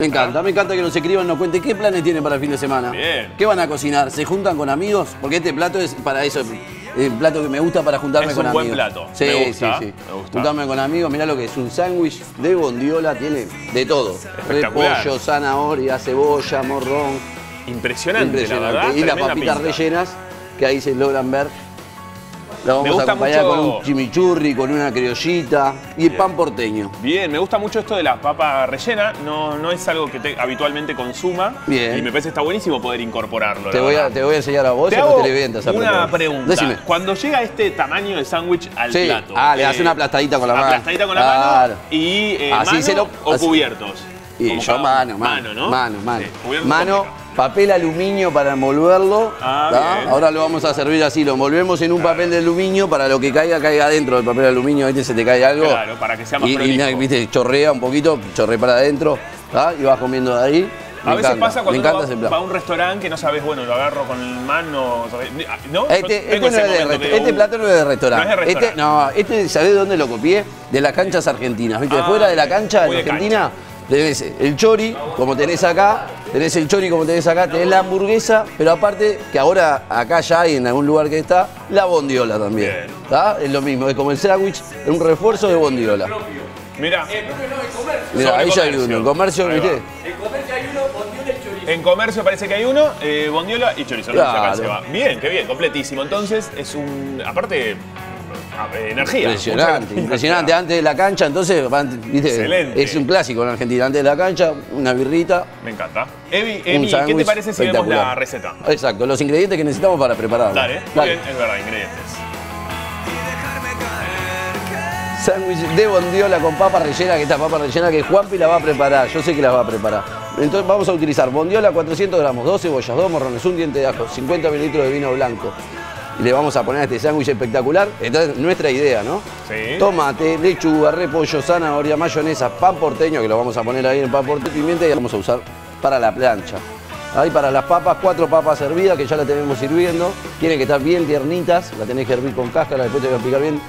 Me encanta, me encanta que nos escriban, nos cuenten qué planes tienen para el fin de semana. Bien. ¿Qué van a cocinar? ¿Se juntan con amigos? Porque este plato es para eso, el plato que me gusta para juntarme Es con un buen amigos. plato. Sí, Me gusta, sí, sí. me gusta. Juntarme con amigos, mirá lo que es un sándwich de bondiola, tiene de todo. Repollo, zanahoria, cebolla, morrón. Impresionante, la verdad. y las papitas pinta. rellenas que ahí se logran ver. La vamos a gusta acompañar mucho- con un chimichurri, con una criollita y Bien. pan porteño. Bien, me gusta mucho esto de la papa rellena. No, no es algo que te- habitualmente consuma. Bien. Y me parece que está buenísimo poder incorporarlo. Te voy, a, te voy a enseñar a vos Te y a los hago televidentes a una pregunta. Decime. Cuando llega este tamaño de sándwich al Sí. plato. Ah, le eh, hace una aplastadita con la mano. Aplastadita con la Claro. mano y eh, Así mano se lo- o así- cubiertos. Y yo cada- mano, mano, ¿no? mano, mano. Sí, Mano. Papel aluminio para envolverlo. Ah. Ahora lo vamos a servir así, lo envolvemos en un papel de aluminio para lo que caiga, caiga dentro del papel aluminio, ¿viste? Se te cae algo. Claro, para que sea más y, y, viste, chorrea un poquito, chorrea para adentro, ¿tá? y vas comiendo de ahí. Me A veces encanta, pasa cuando uno va, a un restaurante que no sabes, bueno, lo agarro con mano. ¿No? Este, este no es de este uh, plato no es de restaurante. No es de Este, restaurante. no, este, ¿sabés de dónde lo copié? De las canchas argentinas. ¿Viste? Ah, Fuera de la cancha, de Argentina, tenés el chori, como tenés acá, tenés el chori como tenés acá, tenés la hamburguesa, pero aparte, que ahora acá ya hay en algún lugar que está, la bondiola también. Bien. ¿tá? Es lo mismo, es como el sándwich, es un refuerzo de bondiola. Mirá, Mira, Sobre ahí ya hay comercio. uno. En comercio, Ahí ¿viste? en comercio parece que hay uno, eh, bondiola y chorizo. ¿no? Claro. Acá se va. Bien, qué bien, completísimo. Entonces es un. Aparte, eh, energía. Impresionante, impresionante. Antes de la cancha, entonces, van- ¿viste? Excelente. es un clásico en Argentina. Antes de la cancha, una birrita, Me encanta. Evi, Emi, ¿qué te parece si vemos la receta? Exacto, los ingredientes que necesitamos para prepararlo. Dale, Dale. bien, es verdad, ingredientes. Sándwich de bondiola con papa rellena, que esta papa rellena que Juanpi la va a preparar, yo sé que la va a preparar. Entonces vamos a utilizar bondiola 400 gramos, dos cebollas, dos morrones, un diente de ajo, 50 mililitros de vino blanco. Y le vamos a poner a este sándwich espectacular. Entonces, nuestra idea, ¿no? Sí. Tomate, lechuga, repollo, zanahoria, mayonesa, pan porteño, que lo vamos a poner ahí en el pan porteño, pimienta y lo vamos a usar para la plancha. Ahí para las papas, cuatro papas hervidas que ya la tenemos hirviendo. Tienen que estar bien tiernitas, la tenés que hervir con cáscara, después te voy a explicar bien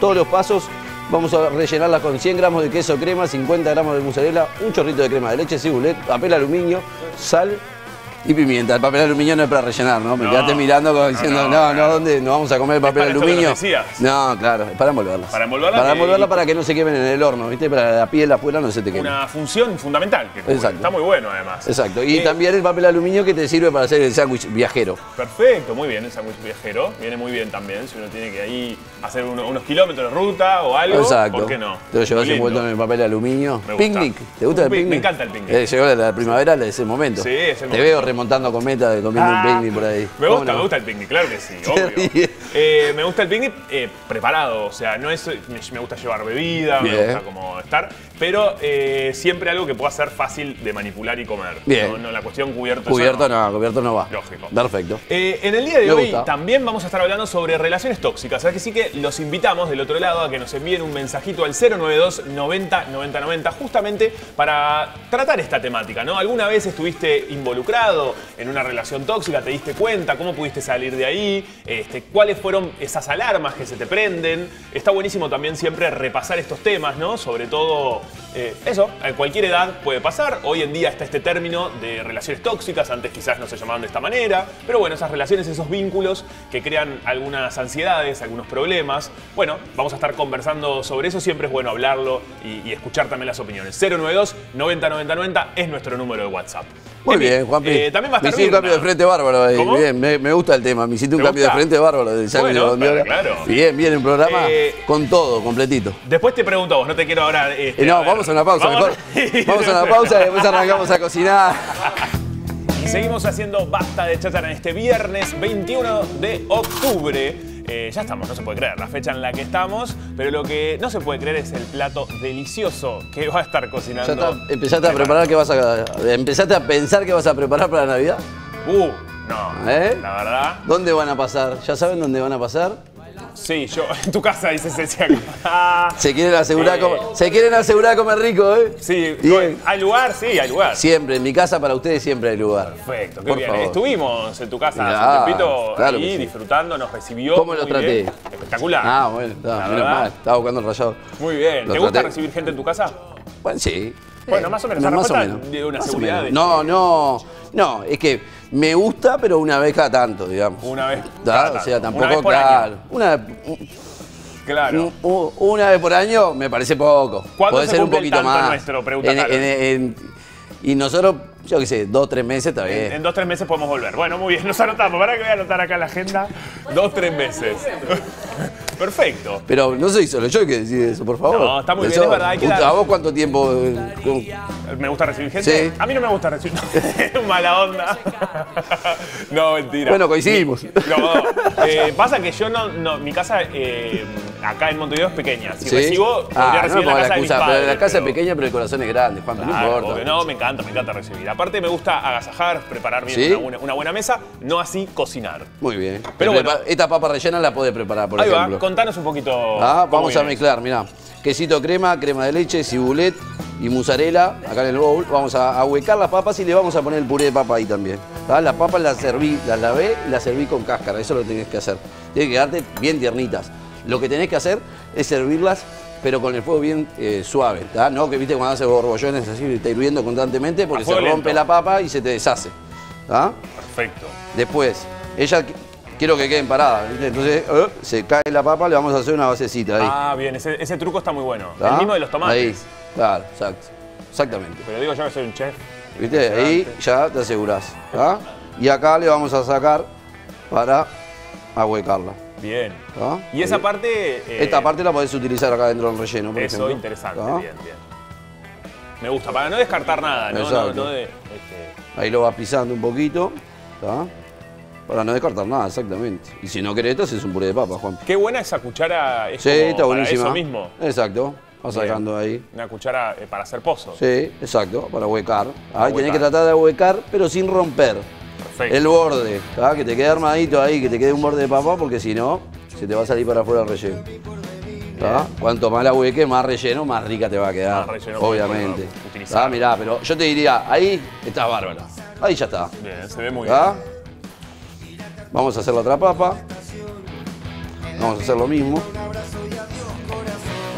todos los pasos. Vamos a rellenarla con 100 gramos de queso crema, 50 gramos de mozzarella, un chorrito de crema de leche, cibulet, papel aluminio, sal y pimienta. El papel aluminio no es para rellenar, ¿no? Me No. quedaste mirando como diciendo, no, no, no. ¿dónde nos vamos a comer el papel para esto que aluminio? nos. No, claro, es para envolverlas. Para envolverlas Para y- envolverla para que no se quemen en el horno, ¿viste? Para la piel afuera no se te queme. Una función fundamental que. Exacto. está muy bueno además. Exacto. Y Eh, también el papel aluminio que te sirve para hacer el sándwich viajero. Perfecto, muy bien, el sándwich viajero. Viene muy bien también. Si uno tiene que ahí hacer uno- unos kilómetros de ruta o algo, Exacto. ¿por qué no? Te lo llevas envuelto en el papel aluminio. Me gusta. Picnic. ¿Te gusta el picnic? me encanta el picnic. Eh, llegó la, primavera de ese momento. Sí, es el Te momento. veo remontando cometa de comiendo Ah, un picnic por ahí. Me ¿Cómo gusta, no? me gusta el picnic, claro que sí, obvio. Eh, me gusta el picnic eh, preparado, o sea, no es, me, me gusta llevar bebida, me gusta como estar, pero eh, siempre algo que pueda ser fácil de manipular y comer. Bien. No, no, la cuestión cubierto. Cubierto eso no, cubierto no va. Lógico. Perfecto. Eh, en el día de Me hoy gusta. también vamos a estar hablando sobre relaciones tóxicas. Así que sí que los invitamos del otro lado a que nos envíen un mensajito al 092 90 90 90 justamente para tratar esta temática, ¿no? ¿Alguna vez estuviste involucrado en una relación tóxica? ¿Te diste cuenta? ¿Cómo pudiste salir de ahí? Este, ¿Cuáles fueron esas alarmas que se te prenden? Está buenísimo también siempre repasar estos temas, ¿no? Sobre todo, Awesome. Eh, eso, a cualquier edad puede pasar. Hoy en día está este término de relaciones tóxicas, antes quizás no se llamaban de esta manera, pero bueno, esas relaciones, esos vínculos que crean algunas ansiedades, algunos problemas. Bueno, vamos a estar conversando sobre eso, siempre es bueno hablarlo y, y escuchar también las opiniones. 092 90 90 90 es nuestro número de WhatsApp. Muy Emi, bien, Juanpi. eh, también va a Me estar hiciste un cambio de frente bárbaro ahí. ¿Cómo? Bien, me, me gusta el tema. Me hiciste un ¿Te cambio de frente bárbaro Bueno, de claro, claro. Bien, bien, el programa Eh, con todo, completito. Después te pregunto a vos, no te quiero ahora. este, Eh, no. Vamos a una pausa, Vamos- mejor. Vamos a una pausa y después arrancamos a cocinar. Y seguimos haciendo Basta de Cháchara en este viernes 21 de octubre. Eh, ya estamos, no se puede creer la fecha en la que estamos, pero lo que no se puede creer es el plato delicioso que va a estar cocinando. ¿Ya está- empezaste a preparar qué vas a empezaste a pensar qué vas a preparar para Navidad? Uh, no. ¿Eh? La verdad, ¿Dónde van a pasar? ¿Ya saben dónde van a pasar? Sí, yo en tu casa dice Ceci. Se quieren asegurar, Eh. se quieren asegurar comer rico, ¿eh? Sí, Bien. hay lugar, sí, hay lugar. Siempre, en mi casa para ustedes siempre hay lugar. Perfecto, qué Por bien. favor. Estuvimos en tu casa hace un tiempito claro ahí sí. disfrutando, nos recibió. ¿Cómo muy traté? bien. Espectacular. Ah, bueno, está, menos mal. Estaba buscando el rayado. Muy bien. ¿Te gusta traté. recibir gente en tu casa? Bueno, sí. Bueno, más o menos. No, más o menos. de una Más seguridad de- No, no, no, es que me gusta, pero una vez cada tanto, digamos. Una vez cada O tanto. sea, Una tampoco, vez por año. claro. Una, Claro. una vez por año me parece poco. ¿Cuándo Puede se ser un el poquito tanto más. nuestro? Pregunta En- Carol. en- en- y nosotros, yo qué sé, dos, tres meses está bien. En, en dos, tres meses podemos volver. Bueno, muy bien, nos anotamos. Para que voy a anotar acá en la agenda. Dos, tres meses. Perfecto. Pero no soy solo yo que decide eso, por favor. No, está muy bien, es verdad, hay que dar- ¿A vos cuánto tiempo? eh, con- ¿Me gusta recibir gente? Sí. A mí no me gusta recibir. Mala onda. no, mentira. Bueno, coincidimos. No, eh, pasa que yo no, no mi casa eh, acá en Montevideo es pequeña. Si ¿Sí? recibo, podría ah, no recibir en la pongas casa la de mis excusa, pero la casa pero- es pequeña, pero el corazón es grande, Juan, no Claro, importa. obvio, no, me encanta, me encanta recibir. Aparte me gusta agasajar, preparar bien ¿Sí? una, buena, una buena mesa, no así cocinar. Muy bien. Pero Prepa- bueno. Esta papa rellena la podés preparar, por Ahí ejemplo. Contanos un poquito. Ah, vamos a mezclar, mirá. Quesito crema, crema de leche, cibulet y mozzarella acá en el bowl. Vamos a ahuecar las papas y le vamos a poner el puré de papa ahí también. ¿tá? Las papas las serví, las lavé y las serví con cáscara. Eso lo tenés que hacer. Tienen que quedarte bien tiernitas. Lo que tenés que hacer es servirlas pero con el fuego bien eh, suave, ¿tá? No que viste cuando haces borbollones así, está hirviendo constantemente porque se rompe lento. la papa y se te deshace. ¿tá? Perfecto. Después, ella quiero que queden paradas, ¿viste? Entonces, eh, se cae la papa, le vamos a hacer una basecita ahí. Ah, bien, ese, ese truco está muy bueno. ¿tá? El mismo de los tomates. Ahí, claro, exacto. Exactamente. Pero digo yo que soy un chef. ¿Viste? Ahí ya te asegurás. ¿tá? Y acá le vamos a sacar para ahuecarla. Bien. ¿tá? Y esa parte. eh, Esta parte la podés utilizar acá dentro del relleno, por Eso, ejemplo. interesante. Bien, bien. Me gusta, para no descartar nada, ¿no? No, no de, este, Ahí lo vas pisando un poquito, ¿tá? Para no descartar nada, exactamente. Y si no querés, esto es un puré de papa, Juan. Qué buena esa cuchara. Es Sí, como está para buenísima. eso mismo. Exacto. Vas Bien. sacando ahí. Una cuchara eh, para hacer pozos. Sí, exacto, para huecar. Ahí tenés que tratar de huecar, pero sin romper Perfecto. el borde. ¿tá? Que te quede armadito ahí, que te quede un borde de papa, porque si no, se te va a salir para afuera el relleno. Cuanto más la hueque, más relleno, más rica te va a quedar. Más relleno obviamente. ¿tá? Mirá, pero yo te diría, ahí está bárbaro. Ahí ya está. Bien, se ve muy ¿tá? bien. Vamos a hacer la otra papa. Vamos a hacer lo mismo.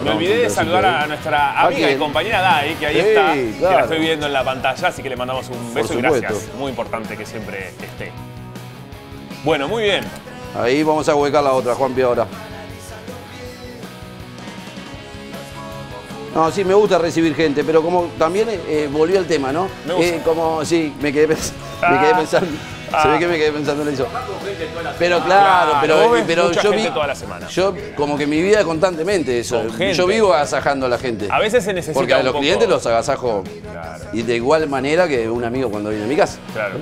Me olvidé de saludar a nuestra ¿A amiga y compañera Dai, que ahí Sí, está, que claro. la estoy viendo en la pantalla, así que le mandamos un beso y gracias. Muy importante que siempre esté. Bueno, muy bien. Ahí vamos a huecar la otra, Juanpi, ahora. No, sí, me gusta recibir gente, pero como también eh, volvió al tema, ¿no? Me gusta. Eh, como, sí, me quedé, me Ah. quedé pensando. Se Ah. ve que me quedé pensando en eso. Pero claro, pero, ves pero mucha yo gente vi. toda la semana. Yo, como que mi vida es constantemente eso. Con gente. Yo vivo agasajando a la gente. A veces se necesita Porque a un los poco- clientes los agasajo. Claro. Y de igual manera que un amigo cuando viene a mi casa. Claro.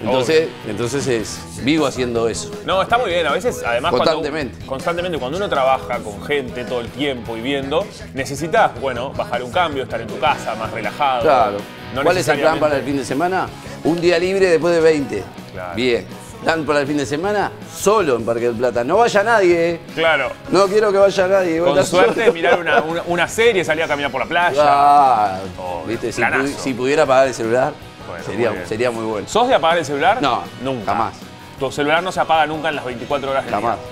Entonces, entonces es, vivo haciendo eso. No, está muy bien. A veces, además, cuando- Constantemente. constantemente, cuando uno trabaja con gente todo el tiempo y viendo, necesitas, bueno, bajar un cambio, estar en tu casa más relajado. Claro. No ¿Cuál es el plan para el fin de semana? Un día libre después de 20. Claro. Bien. Plan para el fin de semana, solo en Parque del Plata. No vaya nadie, ¿eh? Claro. No quiero que vaya nadie. Con suerte, solo. mirar una, una- una serie, salir a caminar por la playa. Ah, Oh, ¿viste? Si, planazo. pu- si pudiera apagar el celular, Bueno, sería, muy bien. sería muy bueno. ¿Sos de apagar el celular? No, nunca. jamás. Tu celular no se apaga nunca en las 24 horas del Jamás. día.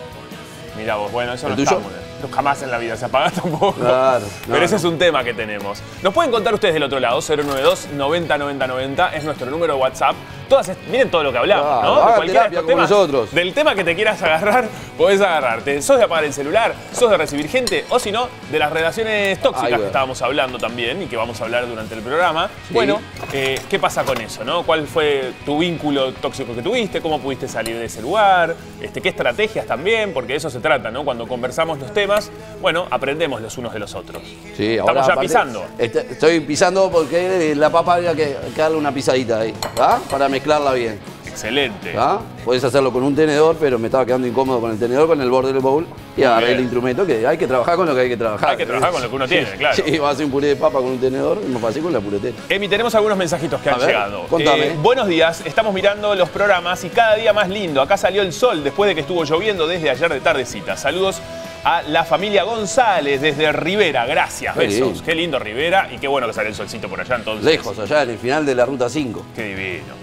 Mira vos, bueno, eso ¿El no tuyo? está muy bien. Jamás en la vida se apaga tampoco. Claro, Pero ese es un tema que tenemos. Nos pueden contar ustedes del otro lado, 092 90 90 90 es nuestro número de WhatsApp. Todas, miren todo lo que hablamos, Claro, ¿no? De cualquiera de estos nosotros. Del tema que te quieras agarrar, podés agarrarte. ¿Sos de apagar el celular? ¿Sos de recibir gente? O si no, de las relaciones tóxicas que estábamos hablando también y que vamos a hablar durante el programa. Sí. Bueno, eh, ¿qué pasa con eso, no? ¿Cuál fue tu vínculo tóxico que tuviste? ¿Cómo pudiste salir de ese lugar? Este, ¿Qué estrategias tamén? Porque de eso se trata, ¿no? Cuando conversamos los temas, bueno, aprendemos los unos de los otros. Sí, Estamos ahora, ya aparte, pisando. est- Estoy pisando porque la papa había que, que darle una pisadita ahí, ¿va? Para mezclarla bien. Excelente. ¿Ah? Puedes hacerlo con un tenedor, pero me estaba quedando incómodo con el tenedor, con el borde del bowl. Y agarré el instrumento, que hay que trabajar con lo que hay que trabajar. Hay que trabajar con lo que uno tiene, claro. Sí, vas a hacer un puré de papa con un tenedor, es más fácil con la puretera. Emi, tenemos algunos mensajitos que A han ver, llegado. Eh, contame. buenos días, estamos mirando los programas y cada día más lindo. Acá salió el sol después de que estuvo lloviendo desde ayer de tardecita. Saludos a la familia González desde Rivera. Gracias, Qué besos. lindo. Qué lindo Rivera y qué bueno que sale el solcito por allá entonces. Lejos, allá en el final de la ruta 5. Qué divino.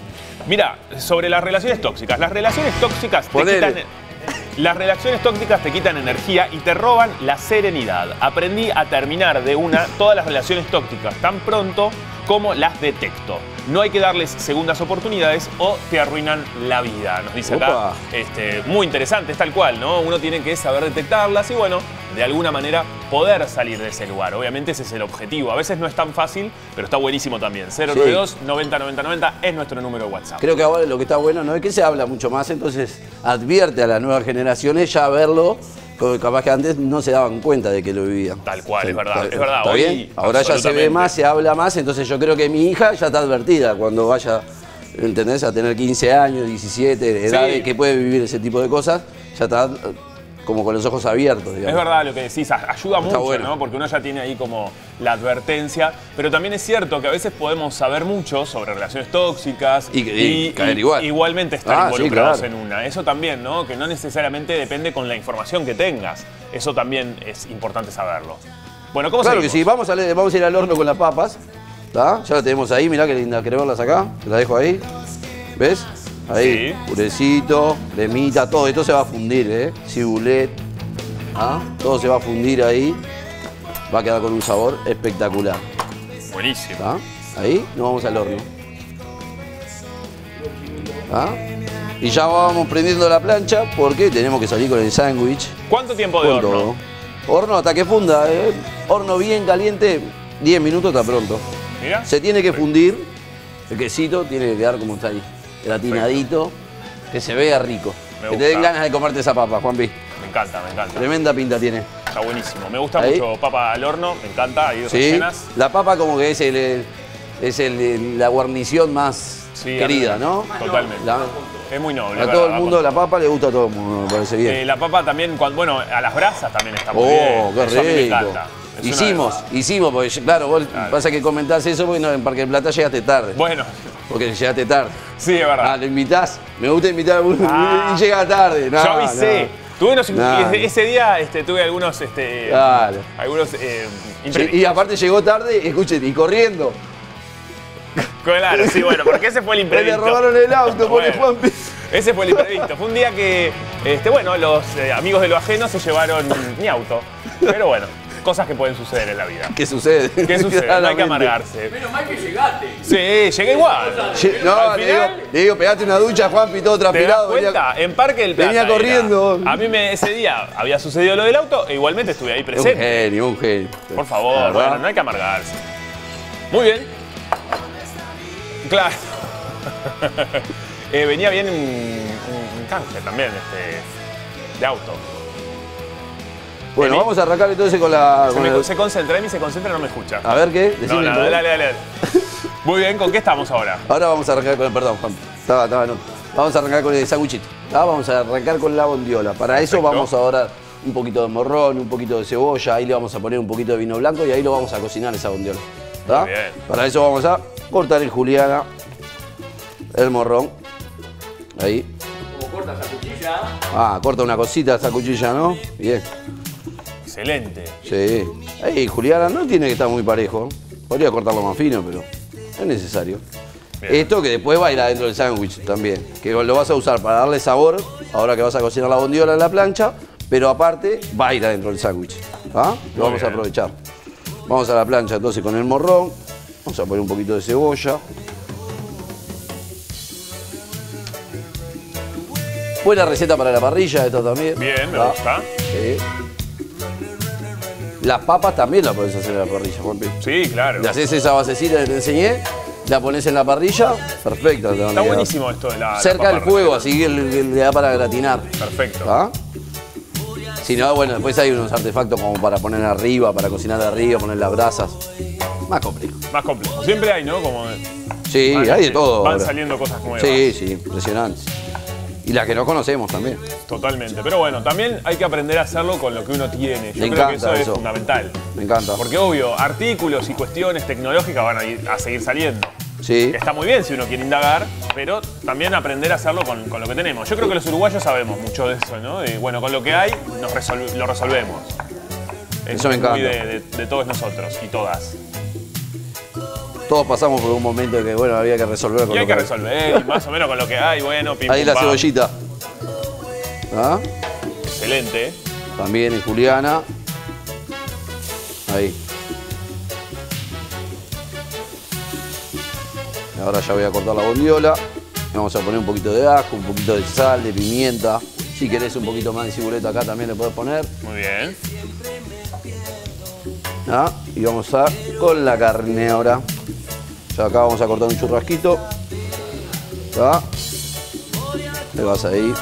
Mira, sobre las relaciones tóxicas. Las relaciones tóxicas te quitan. Las relaciones tóxicas te quitan energía y te roban la serenidad. Aprendí a terminar de una todas las relaciones tóxicas tan pronto como las detecto. No hay que darles segundas oportunidades o te arruinan la vida. Nos dice acá, este, muy interesante, es tal cual, ¿no? Uno tiene que saber detectarlas y bueno, de alguna manera poder salir de ese lugar. Obviamente ese es el objetivo. A veces no es tan fácil, pero está buenísimo también. 092 90 90 90 es nuestro número de WhatsApp. Creo que ahora lo que está bueno no es que se habla mucho más, entonces advierte a las nuevas generaciones ya verlo, como capaz que antes no se daban cuenta de que lo vivían. Tal cual, es verdad, ¿Está- es verdad. ¿Está Hoy, bien? Ahora ya se ve más, se habla más, entonces yo creo que mi hija ya está advertida cuando vaya, ¿entendés? A tener 15 años, 17, edades Sí. que puede vivir ese tipo de cosas, ya está como con los ojos abiertos, digamos. Es verdad lo que decís, ayuda mucho, bueno. ¿no? Porque uno ya tiene ahí como la advertencia. Pero también es cierto que a veces podemos saber mucho sobre relaciones tóxicas Y caer igual. igualmente estar Ah, sí, involucrados claro. en una. Eso también, ¿no? Que no necesariamente depende con la información que tengas. Eso también es importante saberlo. Bueno, ¿cómo Claro que sí, vamos a, vamos a ir al horno con las papas. ¿tá? Ya la tenemos ahí, mirá qué linda. ¿Querés verlas acá? Te la dejo ahí. ¿Ves? Ahí, Sí. purecito, cremita, todo. Esto se va a fundir, ¿eh? Cibulet. ¿ah? Todo se va a fundir ahí. Va a quedar con un sabor espectacular. Buenísimo. Ahí nos vamos al horno. ¿tá? Y ya vamos prendiendo la plancha porque tenemos que salir con el sándwich. ¿Cuánto tiempo de horno? todo. Horno hasta que funda. ¿eh? Horno bien caliente, 10 minutos está pronto. Mira. Se tiene que fundir, el quesito tiene que quedar como está ahí, gratinadito, que se vea rico. Me que te den ganas de comerte esa papa, Juanpi. Me encanta, me encanta. Tremenda pinta tiene. Está buenísimo. Me gusta Ahí. mucho papa al horno, me encanta, ahí Sí, rellenas. la papa como que es, el, el- es el- la guarnición más Sí, querida, ¿no? Totalmente. La- Es muy noble. a todo el mundo la papa le gusta a todo el mundo, me parece bien. Eh, la papa también, cuando, bueno, a las brasas también está muy Oh, bien. qué Eso a mí me rico. encanta. Es Hicimos, hicimos, porque claro, vos pasa que comentás eso porque no, en Parque del Plata llegaste tarde. Bueno, Porque llegaste tarde. sí, es Ah, verdad. lo invitás, me gusta invitar a uno Ah. y llega tarde. No, Yo avisé. no. Tuve unos, ese- día este, tuve algunos, este, Claro. algunos eh. Y aparte llegó tarde, escuchen, y corriendo. Claro, sí, bueno, porque ese fue el Le imprevisto. robaron el auto, pone Bueno. Juanpi. Ese fue el imprevisto. Fue un día que, este, bueno, los eh, amigos de lo ajeno se llevaron mi auto. Pero bueno, cosas que pueden suceder en la vida. ¿Qué sucede? ¿Qué sucede? No hay que amargarse. Menos mal que llegaste. Sí, llegué igual. No, Al le digo, final- le digo, pegate una ducha, Juanpi, todo ¿Te das transpirado. cuenta? venía- En Parque del Plata. venía era. corriendo. A mí me, ese día había sucedido lo del auto e igualmente estuve ahí Un presente. genio, un genio. Por favor, verdad. bueno, no hay que amargarse. Muy bien. Claro. Eh, venía bien un, un- un canje también, este, de auto. Bueno, vamos a arrancar entonces con la. Se, con me- el- se concentra, Emi se concentra, no me escucha. A ver qué, no, todo. dale, dale, dale. Muy bien, ¿con qué estamos ahora? Ahora vamos a arrancar con el. Perdón, Juan. Estaba, estaba en otro. Vamos a arrancar con el sanguchito. ¿tá? Vamos a arrancar con la bondiola. Para eso vamos a dorar un poquito de morrón, un poquito de cebolla. Ahí le vamos a poner un poquito de vino blanco y ahí lo vamos a cocinar esa bondiola. Muy bien. Para eso vamos a cortar el juliana, el morrón. Ahí. Como cortas esa cuchilla. Ah, corta una cosita esta cuchilla, ¿no? Bien. Excelente. Sí. Ahí, juliana no tiene que estar muy parejo. Podría cortarlo más fino, pero es necesario. Bien. Esto que después va a ir adentro del sándwich también. Que lo vas a usar para darle sabor, ahora que vas a cocinar la bondiola en la plancha, pero aparte va a ir adentro del sándwich. ¿ah? Lo vamos a aprovechar. Vamos a la plancha entonces con el morrón. Vamos a poner un poquito de cebolla. Buena receta para la parrilla, esto también. Bien, me ¿tá? gusta. Sí. Las papas también las podés hacer en la parrilla, Juanpi. Sí, claro. Le haces esa basecita que te enseñé, la pones en la parrilla, a Está quedar. buenísimo esto de la. Cerca del fuego, así que le, le da para gratinar. Perfecto. ¿Ah? Si no, bueno, después hay unos artefactos como para poner arriba, para cocinar arriba, poner las brasas. Más complejo. Más complejo. Siempre hay, ¿no? Como. Sí, van, hay de todo. Van ahora. saliendo cosas nuevas. Sí, sí, impresionante. Y las que no conocemos también. Totalmente. Pero bueno, también hay que aprender a hacerlo con lo que uno tiene. Yo Me creo que eso, es eso. fundamental. Me encanta. Porque obvio, artículos y cuestiones tecnológicas van a, ir- a seguir saliendo. Sí. Está muy bien si uno quiere indagar, pero también aprender a hacerlo con, con lo que tenemos. Yo creo que los uruguayos sabemos mucho de eso, ¿no? De, bueno, con lo que hay nos resol- lo resolvemos. Es Eso me muy encanta. de, de- de todos nosotros y todas. Todos pasamos por un momento que, bueno, había que resolver con Y hay lo que resolver, y más o menos con lo que hay, bueno, pim, Ahí pum, la pam. cebollita. ¿Ah? Excelente. También en Juliana. Ahí. Ahora ya voy a cortar la bondiola. Vamos a poner un poquito de ajo, un poquito de sal, de pimienta. Si querés un poquito más de cibuleto acá también le puedes poner. Muy bien. ¿Ah? Y vamos a con la carne ahora. Ya acá vamos a cortar un churrasquito. Le vas ahí.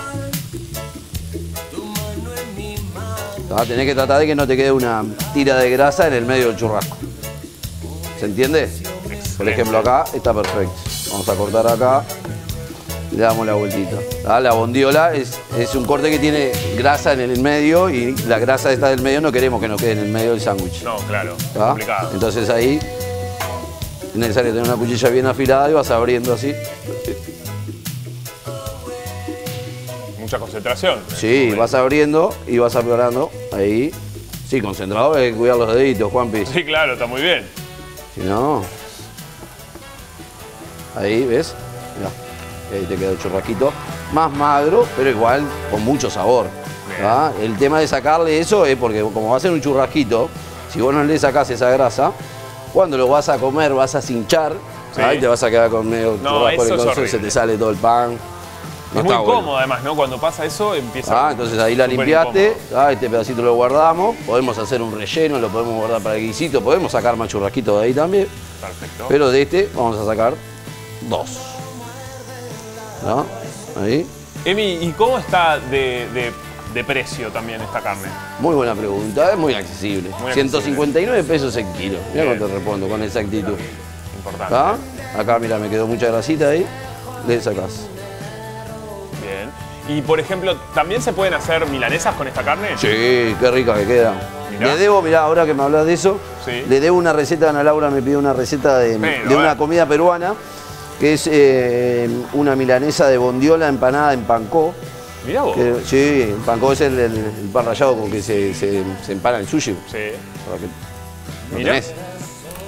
¿Ah? Tenés que tratar de que no te quede una tira de grasa en el medio del churrasco. ¿Se entiende? Por ejemplo acá está perfecto. Vamos a cortar acá. Le damos la vueltita. ¿Ah? La bondiola es, es un corte que tiene grasa en el medio y la grasa esta del medio no queremos que nos quede en el medio del sándwich. No, claro. ¿Ah? Complicado. Entonces ahí es necesario tener una cuchilla bien afilada y vas abriendo así. Mucha concentración. Sí, vas abriendo y vas aplanando. Ahí. Sí, concentrado, hay que cuidar los deditos, Juanpi. Sí, claro, está muy bien. Si no. Ahí, ¿ves? Mirá. Ahí te queda el churrasquito. Más magro, pero igual con mucho sabor. ¿Ah? El tema de sacarle eso es porque como va a ser un churrasquito, si vos no le sacás esa grasa, cuando lo vas a comer vas a cinchar, Sí. ahí te vas a quedar con medio No, eso en el se te sale todo el pan. No es muy está bueno. cómodo además, ¿no? Cuando pasa eso empieza. Ah, entonces ahí la limpiaste, incómodo. ah, este pedacito lo guardamos, podemos hacer un relleno, lo podemos guardar para el guisito, podemos sacar más de ahí también, Perfecto. pero de este vamos a sacar dos. ¿No? Ahí. Emi, ¿y cómo está de, de- de precio también esta carne? Muy buena pregunta, es muy accesible. Muy 159 pesos el kilo. Mira cómo te respondo con exactitud. Importante. ¿Está? Acá, mira, me quedó mucha grasita ahí. Le sacás. Bien. Y por ejemplo, ¿también se pueden hacer milanesas con esta carne? Sí, qué rica que queda. Mirá. Le debo, mirá, ahora que me hablas de eso, Sí. le debo una receta, Ana Laura me pidió una receta de, Pero, de a una comida peruana, que es eh, una milanesa de bondiola empanada en pancó. Mirá vos. Que- sí, el pancó es el, el- el pan rallado con que se, se- se empana el sushi. Sí. ¿Lo Mirá. tenés?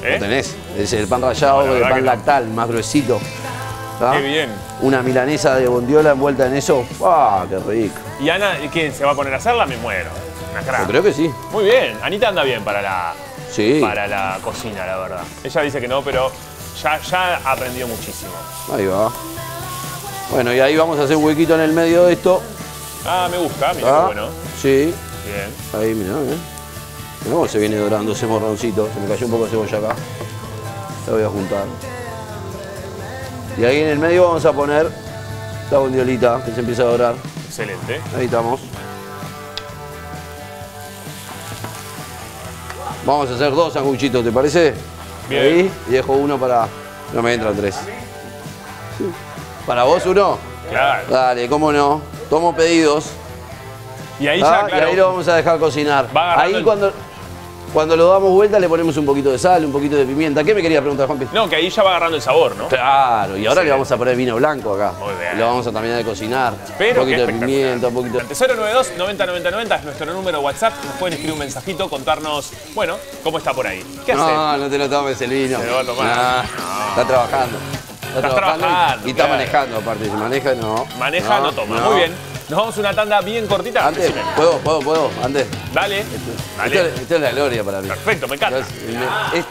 ¿Eh? Lo tenés. Es el pan rallado, No, el pan no. lactal, más gruesito. Qué bien. Una milanesa de bondiola envuelta en eso. ¡Ah, qué rico! ¿Y Ana, quién se va a poner a hacerla? Me muero. Una crack. Yo creo que sí. Muy bien. Anita anda bien para la, Sí. para la cocina, la verdad. Ella dice que no, pero ya, ya ha aprendido muchísimo. Ahí va. Bueno, y ahí vamos a hacer un huequito en el medio de esto. Ah, me gusta, mira qué bueno. Sí. Bien. Ahí, mirá, ¿eh? Mirá cómo se viene dorando ese morroncito. Se me cayó un poco de cebolla acá. La voy a juntar. Y ahí en el medio vamos a poner la bondiolita que se empieza a dorar. Excelente. Ahí estamos. Vamos a hacer dos sanguchitos, ¿te parece? Bien. Ahí, y dejo uno para... No me entran tres. ¿Para vos uno? Claro. Dale, cómo no. Tomo pedidos. Y ahí Ah, ya, claro. Y ahí lo vamos a dejar cocinar. Va Ahí el- cuando, cuando lo damos vuelta le ponemos un poquito de sal, un poquito de pimienta. ¿Qué me quería preguntar, Juanpi? No, que ahí ya va agarrando el sabor, ¿no? Claro, y ahora Sí. le vamos a poner vino blanco acá. Muy bien. Y lo vamos a terminar de cocinar. Pero un poquito de pimienta, un poquito... 092 90 90 90 es nuestro número de WhatsApp. Nos pueden escribir un mensajito, contarnos, bueno, cómo está por ahí. ¿Qué hace? No, no te lo tomes el vino. Se lo va a tomar. Nah, Está trabajando. Está Estás trabajando y- está claro. manejando aparte. Si maneja, no. Maneja, no, toma. Muy bien. Nos vamos a una tanda bien cortita. Antes, Decime. puedo, puedo, puedo. Antes. Dale. Esto, Dale. es- esto es la gloria para mí. Perfecto, me encanta.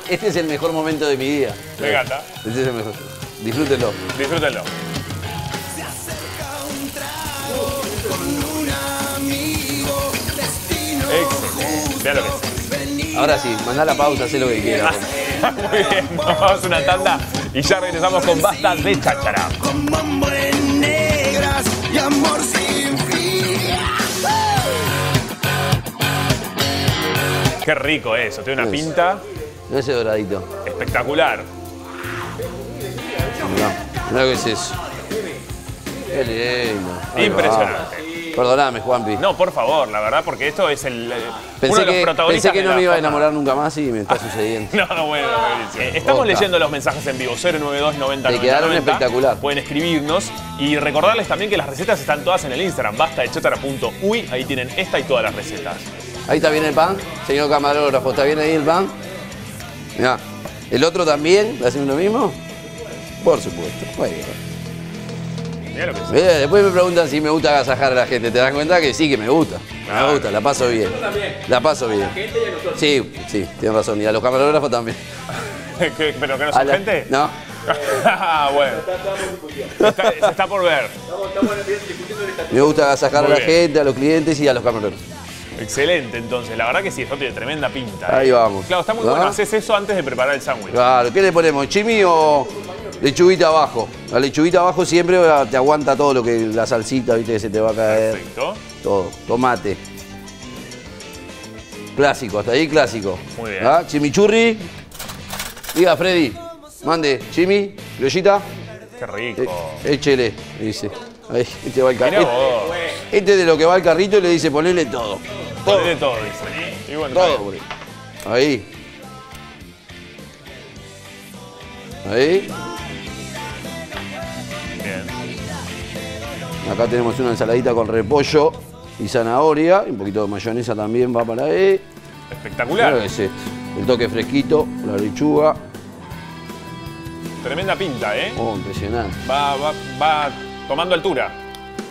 Este es el mejor momento de mi día. Me encanta. Este es el mejor. Disfrútenlo. Disfrútenlo. Excelente. Lo que es. Ahora sí, mandá la pausa, haz lo que quieras. Muy bien, nos vamos a una tanda y ya regresamos con Basta de Cháchara. con negras y amor sin. Qué rico eso, tiene una pinta Mirá ese doradito. espectacular. Mirá, mirá qué es eso. Qué lindo. Impresionante. Perdoname, Juanpi. No, por favor, la verdad, porque esto es el, eh, uno Pensé de los que, protagonistas pensé que de no la me iba a enamorar nunca más y me está sucediendo. No, bueno. Eh, Estamos leyendo los mensajes en vivo, 092 90 Te quedaron 90. espectacular. Pueden escribirnos y recordarles también que las recetas están todas en el Instagram, basta de chotara.uy, ahí tienen esta y todas las recetas. Ahí está bien el pan, señor camarógrafo, ¿está bien ahí el pan? Mirá, ¿el otro también? ¿Le hacen lo mismo? Por supuesto. Muy bien. Mira lo que es. Después me preguntan si me gusta agasajar a la gente. ¿Te das cuenta que sí que me gusta? Me gusta, la paso bien. La paso bien. Gente y a nosotros. Sí, sí, tienes razón. Y a los camarógrafos también. ¿Qué, ¿Pero que no A son la- gente? No. Ah, bueno. Está, se está por ver. Estamos, estamos discutiendo el estatuto. Me gusta agasajar a la bien. gente, a los clientes y a los camarógrafos. Excelente, entonces. La verdad que sí, esto tiene tremenda pinta. Ahí eh. vamos. Claro, está muy ¿Ah? bueno. Haces eso antes de preparar el sándwich. Claro, ¿qué le ponemos? ¿Chimi o lechuguita abajo? La lechuguita abajo siempre te aguanta todo lo que la salsita, viste, que se te va a caer. Perfecto. Todo. Tomate. Clásico, hasta ahí clásico. Muy bien. ¿Ah? Chimichurri. Diga, Freddy. Mande, chimi, criollita. Qué Eh, rico. échele, dice. Ahí, este va el carrito. vos. Este de lo que va al carrito y le dice ponele todo. Todo. Ponele todo, dice. Y bueno, Todo, ahí. Ahí. Acá tenemos una ensaladita con repollo y zanahoria. y Un poquito de mayonesa también va para ahí. Espectacular. Es esto. El toque fresquito, la lechuga. Tremenda pinta, ¿eh? Oh, impresionante. Va, va, va tomando altura.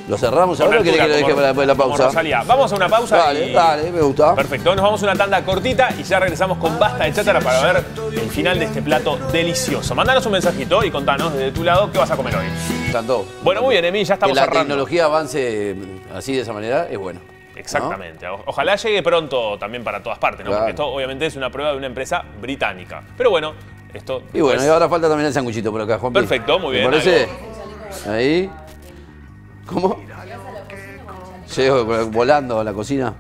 ¿Lo cerramos ahora o que lo deje para después de la pausa? Rosalía. Vamos a una pausa. Dale, y- dale, me gusta. Perfecto, nos vamos a una tanda cortita y ya regresamos con Basta de Chátara para ver el final de este plato delicioso. Mandanos un mensajito y contanos desde tu lado qué vas a comer hoy. Encantó. Bueno, muy bien, Emi, ya Que estamos la cerrando. tecnología avance así de esa manera es bueno. ¿no? Exactamente. Ojalá llegue pronto también para todas partes, ¿no? Claro. Porque esto obviamente es una prueba de una empresa británica. Pero bueno, esto. Y bueno, y ahora falta también el sanguchito por acá, Juan. Perfecto, muy bien, ¿Me parece? Ahí. ¿Cómo? Llego volando a la cocina.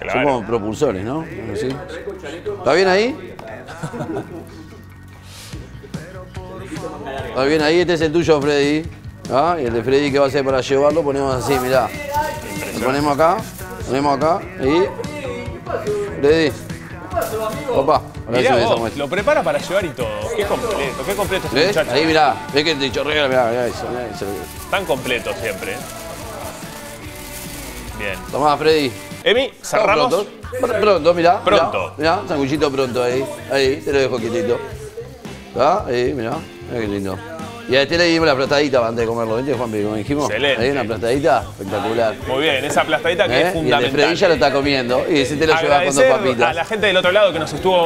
Claro. Son como propulsores, ¿no? Así. ¿Está bien ahí? ¿Está bien ahí? Este es el tuyo, Freddy. ¿Ah? Y el de Freddy, ¿qué va a hacer para llevarlo? Ponemos así, mirá. Lo ponemos acá, ponemos acá, ahí. Freddy. Opa, Mirá vos, lo prepara para llevar y todo. Qué completo, qué completo este muchacho. Ahí mirá, ves que te chorrea, mirá, mirá eso, mirá eso. Tan completo siempre. ¿eh? Bien. Tomá, Freddy. Emi, cerramos. Pronto, Pr- pronto, mirá. Pronto. Mirá, mirá, sanguchito pronto ahí. Ahí, te lo dejo quietito. ¿Está? Ahí, mirá. Mirá qué lindo. Y a este le dimos la platadita antes de comerlo, ¿viste, Juanpi? Como dijimos. Excelente. Ahí una platadita espectacular. Muy bien, esa aplastadita que ¿Eh? es Y el de fundamental. Ya lo está comiendo. Y ese te lo lleva con dos papitas. a la gente del otro lado que nos estuvo